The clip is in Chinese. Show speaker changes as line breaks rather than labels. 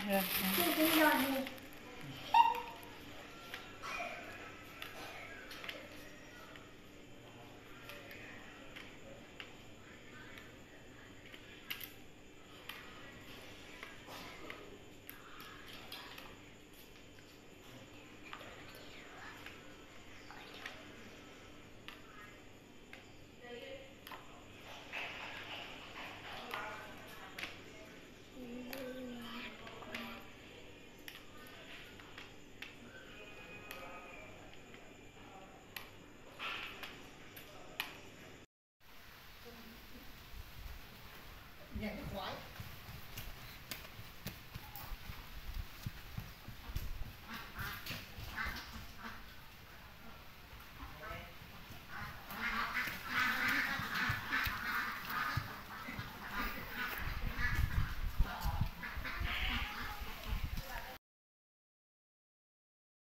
是。的。
Nhảy.